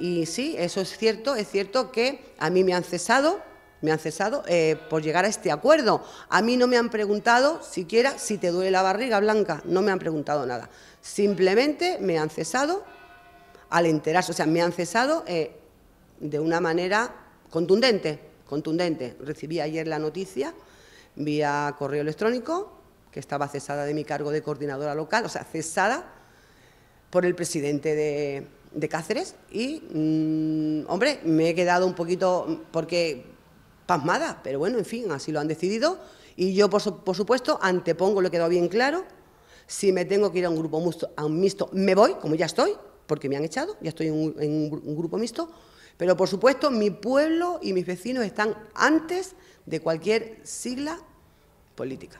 y, sí, eso es cierto, es cierto que a mí me han cesado, me han cesado eh, por llegar a este acuerdo. A mí no me han preguntado siquiera si te duele la barriga blanca, no me han preguntado nada. Simplemente me han cesado al enterarse, o sea, me han cesado eh, de una manera contundente, contundente. Recibí ayer la noticia vía correo electrónico que estaba cesada de mi cargo de coordinadora local, o sea, cesada por el presidente de, Cáceres y, mm, hombre, me he quedado un poquito, porque pasmada, pero bueno, en fin, así lo han decidido y yo, por, supuesto, antepongo, lo he quedado bien claro, si me tengo que ir a un grupo mixto, a un mixto, me voy, como ya estoy, porque me han echado, ya estoy en un grupo mixto, pero por supuesto mi pueblo y mis vecinos están antes de cualquier sigla política.